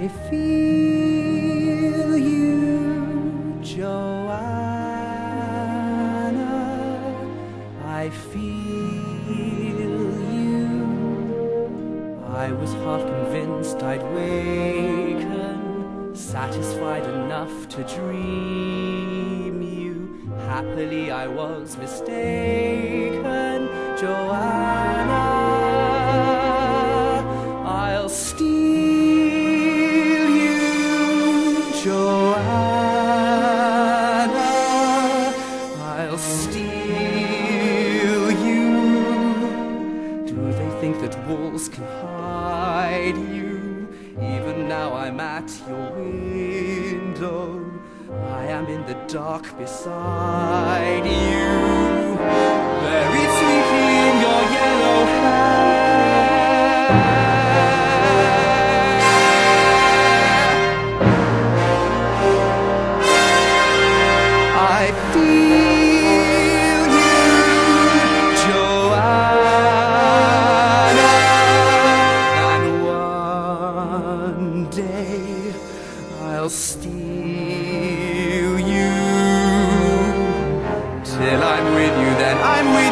I feel you, Johanna. I feel you. I was half convinced I'd waken, satisfied enough to dream you. Happily, I was mistaken, steal you. Do they think that walls can hide you? Even now I'm at your window. I am in the dark beside you. I'll steal you till I'm with you, then I'm with you.